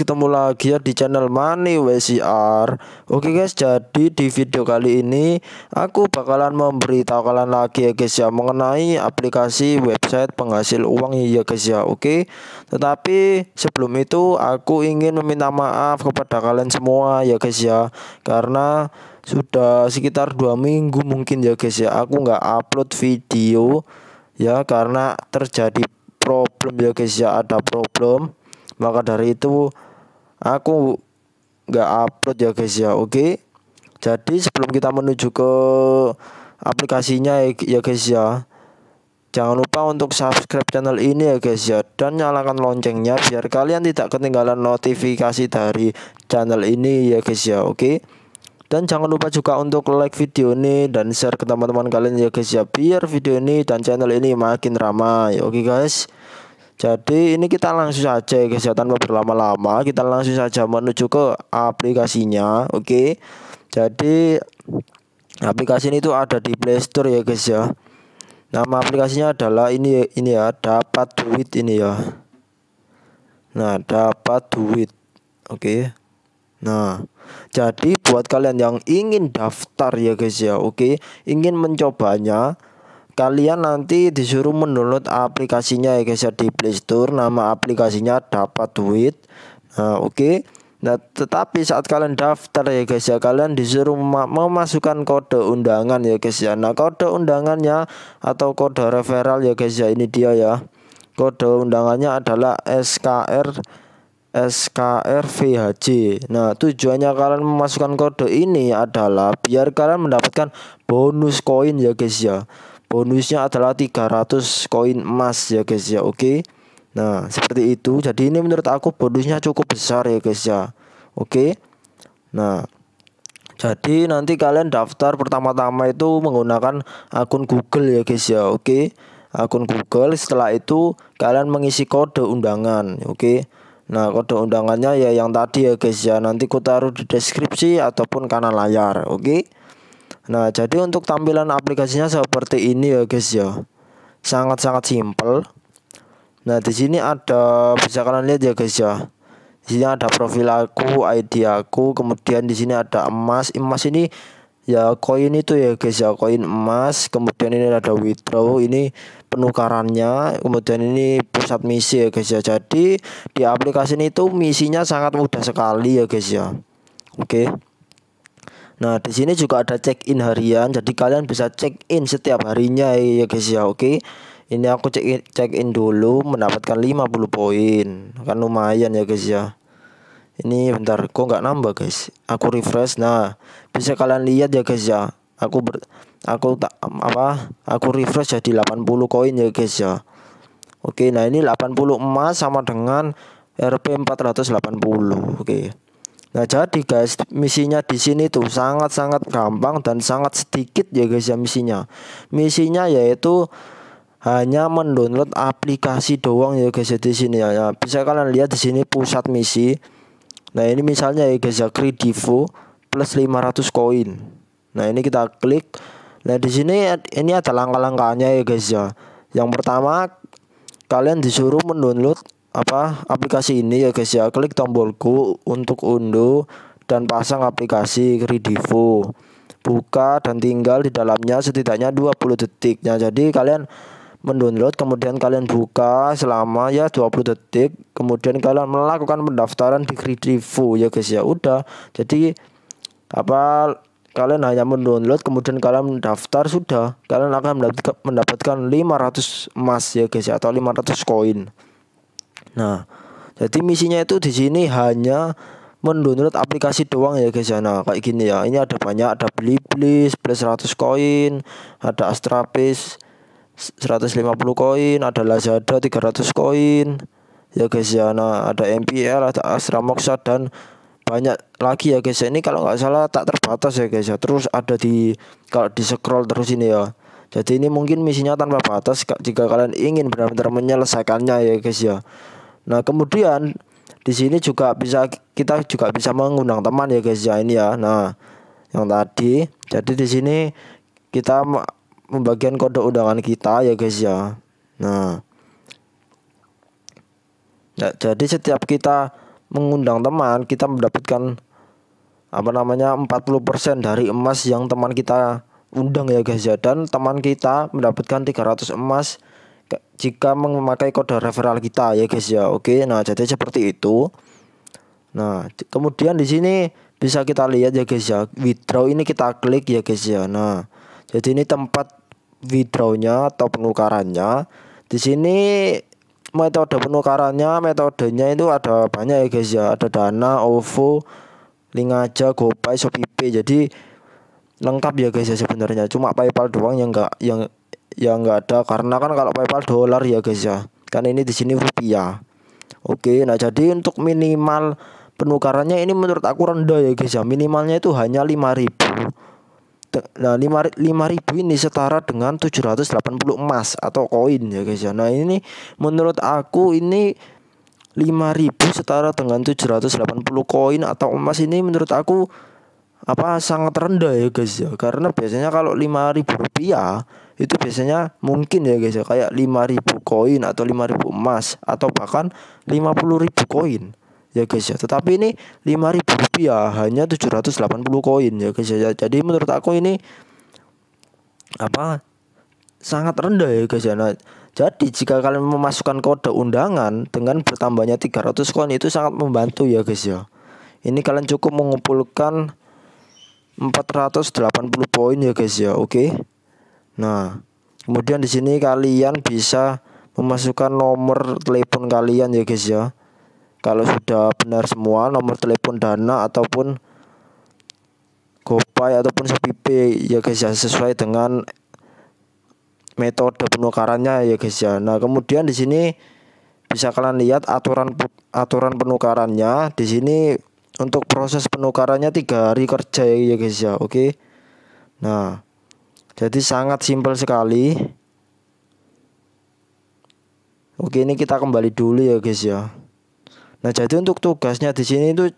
Ketemu lagi ya di channel Money WCR. Oke guys, jadi di video kali ini aku bakalan memberitahu kalian lagi ya guys ya mengenai aplikasi website penghasil uang ya guys ya. Oke. Tetapi sebelum itu aku ingin meminta maaf kepada kalian semua ya guys ya karena sudah sekitar dua minggu mungkin ya guys ya aku nggak upload video ya karena terjadi problem ya guys ya ada problem maka dari itu aku nggak upload ya guys ya. Oke. Jadi sebelum kita menuju ke aplikasinya ya guys ya. Jangan lupa untuk subscribe channel ini ya guys ya. Dan nyalakan loncengnya biar kalian tidak ketinggalan notifikasi dari channel ini ya guys ya. Oke. Dan jangan lupa juga untuk like video ini dan share ke teman-teman kalian ya guys ya. Biar video ini dan channel ini makin ramai. Oke guys jadi ini kita langsung saja guys ya tanpa berlama-lama kita langsung saja menuju ke aplikasinya oke okay? Jadi aplikasi ini tuh ada di Play Store ya guys ya Nama aplikasinya adalah ini ini ya dapat duit ini ya Nah dapat duit oke okay? Nah jadi buat kalian yang ingin daftar ya guys ya oke okay? Ingin mencobanya kalian nanti disuruh mendownload aplikasinya ya guys ya di Play Store nama aplikasinya dapat duit nah oke okay. Nah, tetapi saat kalian daftar ya guys ya, kalian disuruh memasukkan kode undangan ya guys ya. Nah, kode undangannya atau kode referral ya guys ya, ini dia ya. Kode undangannya adalah SKR SKR VHJ. Nah, tujuannya kalian memasukkan kode ini adalah biar kalian mendapatkan bonus koin ya guys ya bonusnya adalah 300 koin emas ya guys ya. Oke. Nah seperti itu. Jadi ini menurut aku bonusnya cukup besar ya guys ya. Oke. Nah jadi nanti kalian daftar pertama-tama itu menggunakan akun Google ya guys ya. Oke. Akun Google. Setelah itu kalian mengisi kode undangan oke? Nah kode undangannya ya yang tadi ya guys ya. Nanti ku taruh di deskripsi ataupun kanan layar Oke. okay? Nah, jadi untuk tampilan aplikasinya seperti ini ya guys ya. Sangat-sangat simpel. Nah, di sini ada bisa kalian lihat ya guys ya. Di sini ada profil aku, ID aku, kemudian di sini ada emas. Emas ini ya koin itu ya guys ya, koin emas. Kemudian ini ada withdraw, ini penukarannya. Kemudian ini pusat misi ya guys ya. Jadi di aplikasi ini itu misinya sangat mudah sekali ya guys ya. Oke. Okay. Nah, di sini juga ada check in harian. Jadi kalian bisa check in setiap harinya ya guys ya. Oke. Ini aku check in, check in dulu mendapatkan 50 poin. Kan lumayan ya guys ya. Ini bentar kok nggak nambah guys. Aku refresh. Nah, bisa kalian lihat ya guys ya. Aku ber, aku tak apa? Aku refresh jadi 80 koin ya guys ya. Oke, nah ini 80 emas sama dengan RP 480. Oke. Nah jadi guys misinya di sini tuh sangat-sangat gampang dan sangat sedikit ya guys ya misinya. Misinya yaitu hanya mendownload aplikasi doang ya guys ya di sini ya. ya. Bisa kalian lihat di sini pusat misi. Nah ini misalnya ya guys ya Kredivo plus 500 koin. Nah ini kita klik. Nah di sini ini ada langkah-langkahnya ya guys ya. Yang pertama kalian disuruh mendownload apa aplikasi ini ya guys ya. Klik tombolku untuk unduh dan pasang aplikasi Kredivo buka dan tinggal di dalamnya setidaknya 20 detik. Nah jadi kalian mendownload kemudian kalian buka selama ya 20 detik. Kemudian kalian melakukan pendaftaran di Kredivo ya guys ya. Udah. Jadi apa kalian hanya mendownload kemudian kalian mendaftar sudah. Kalian akan mendapatkan 500 emas ya guys ya atau 500 koin Nah, jadi misinya itu di sini hanya mendownload aplikasi doang ya guys ya. Nah, kayak gini ya. Ini ada banyak, ada Blibli, plus 100 koin, ada Astrapis 150 koin, ada Lazada 300 koin. Ya guys ya. Nah, ada MPL, ada Astra Moxa dan banyak lagi ya guys ya. Ini kalau nggak salah tak terbatas ya guys ya. Terus ada di kalau di scroll terus ini ya. Jadi ini mungkin misinya tanpa batas jika kalian ingin benar-benar menyelesaikannya ya guys ya. Nah, kemudian di sini juga bisa kita juga bisa mengundang teman ya guys ya ini ya. Nah, yang tadi jadi di sini kita membagian kode undangan kita ya guys ya. Nah, nah jadi setiap kita mengundang teman kita mendapatkan apa namanya 40% dari emas yang teman kita undang ya guys ya dan teman kita mendapatkan 300 emas jika memakai kode referral kita ya guys ya. Oke nah jadi seperti itu. Nah kemudian di sini bisa kita lihat ya guys ya. Withdraw ini kita klik ya guys ya. Nah jadi ini tempat withdrawnya atau penukarannya. Di sini metode penukarannya metodenya itu ada banyak ya guys ya. Ada dana OVO link aja GoPay ShopeePay jadi lengkap ya guys ya sebenarnya. Cuma PayPal doang yang enggak yang yang enggak ada. Karena kan kalau PayPal dolar ya guys ya. Kan ini di sini rupiah. Oke nah jadi untuk minimal penukarannya ini menurut aku rendah ya guys ya. Minimalnya itu hanya 5000 Nah, 5 ribu ini setara dengan 780 emas atau koin ya guys ya. Nah, ini menurut aku ini 5000 setara dengan 780 koin atau emas ini menurut aku apa sangat rendah ya guys ya. Karena biasanya kalau 5000 rupiah itu biasanya mungkin ya guys ya kayak 5000 koin atau 5000 emas atau bahkan 50000 koin. Ya guys ya tetapi ini 5000 rupiah hanya 780 koin ya guys ya. Jadi menurut aku ini apa sangat rendah ya guys ya. Nah, jadi jika kalian memasukkan kode undangan dengan bertambahnya 300 koin itu sangat membantu ya guys ya. Ini kalian cukup mengumpulkan 480 poin ya guys ya oke? okay? Nah kemudian di sini kalian bisa memasukkan nomor telepon kalian ya guys ya kalau sudah benar semua nomor telepon Dana ataupun GoPay ataupun ShopeePay ya guys ya sesuai dengan metode penukarannya ya guys ya. Nah, kemudian di sini bisa kalian lihat aturan aturan penukarannya. Di sini untuk proses penukarannya tiga hari kerja ya guys ya. Oke. Nah, jadi sangat simpel sekali. Oke, ini kita kembali dulu ya guys ya. Nah, jadi untuk tugasnya di sini itu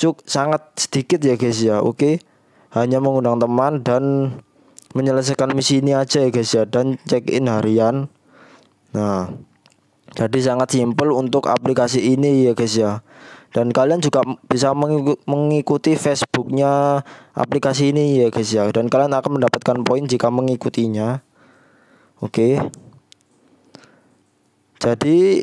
cuk sangat sedikit ya guys ya. Oke. Hanya mengundang teman dan menyelesaikan misi ini aja ya guys ya dan check in harian. Nah, jadi sangat simpel untuk aplikasi ini ya guys ya. Dan kalian juga bisa mengikuti Facebooknya aplikasi ini ya guys ya. Dan kalian akan mendapatkan poin jika mengikutinya. Oke. Jadi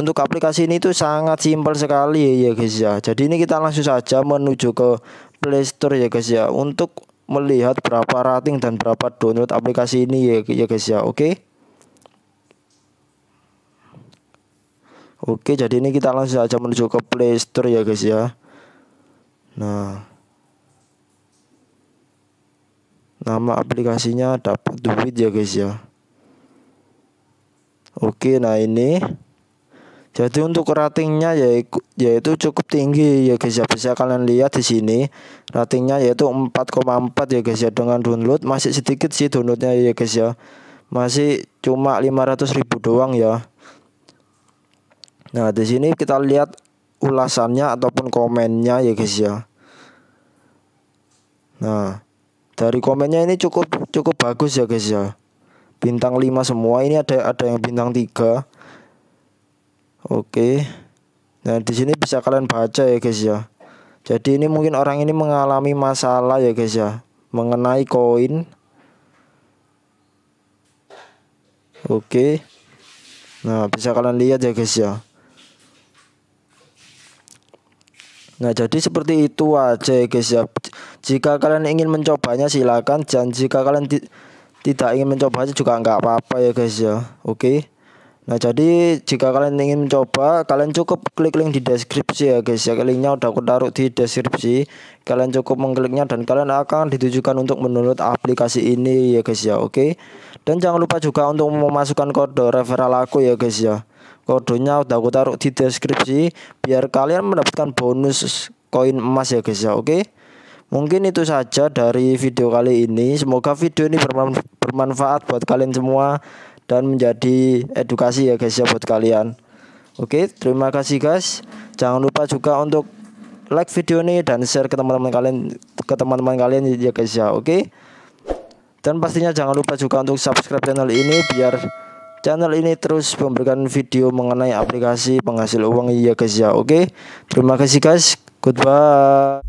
untuk aplikasi ini tuh sangat simpel sekali ya guys ya. Jadi ini kita langsung saja menuju ke Play Store ya guys ya untuk melihat berapa rating dan berapa download aplikasi ini ya, ya guys ya. Oke. Oke, jadi ini kita langsung saja menuju ke Play Store ya guys ya. Nah. Nama aplikasinya dapat duit ya guys ya. Oke, nah ini jadi untuk ratingnya ya yaitu cukup tinggi ya guys ya bisa kalian lihat di sini ratingnya yaitu 4,4 ya guys ya dengan download masih sedikit sih downloadnya ya guys ya masih cuma 500 ribu doang ya. Nah di sini kita lihat ulasannya ataupun komennya ya guys ya. Nah dari komennya ini cukup cukup bagus ya guys ya bintang 5 semua ini ada ada yang bintang 3 Oke. Nah, di sini bisa kalian baca ya, guys ya. Jadi ini mungkin orang ini mengalami masalah ya, guys ya, mengenai koin. Oke. Nah, bisa kalian lihat ya, guys ya. Nah, jadi seperti itu aja guys ya. Jika kalian ingin mencobanya silakan dan jika kalian tidak ingin mencobanya juga nggak apa-apa ya, guys ya. Oke. Nah jadi jika kalian ingin mencoba kalian cukup klik link di deskripsi ya guys ya linknya udah aku taruh di deskripsi kalian cukup mengkliknya dan kalian akan ditujukan untuk mendownload aplikasi ini ya guys ya oke dan jangan lupa juga untuk memasukkan kode referral aku ya guys ya kodenya udah aku taruh di deskripsi biar kalian mendapatkan bonus koin emas ya guys ya oke Mungkin itu saja dari video kali ini. Semoga video ini bermanfaat buat kalian semua dan menjadi edukasi ya guys ya buat kalian. Oke, terima kasih guys. Jangan lupa juga untuk like video ini dan share ke teman-teman kalian ke teman-teman kalian ya guys ya. Oke. Dan pastinya jangan lupa juga untuk subscribe channel ini biar channel ini terus memberikan video mengenai aplikasi penghasil uang ya guys ya oke terima kasih guys. Goodbye